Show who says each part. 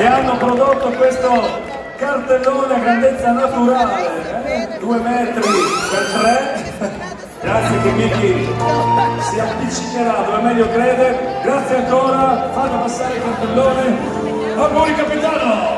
Speaker 1: che hanno prodotto questo cartellone a grandezza naturale, eh? due metri per tre. Grazie che Miki si appiccicherà dove meglio crede. Grazie ancora, fate passare il cartellone. Auguri capitano!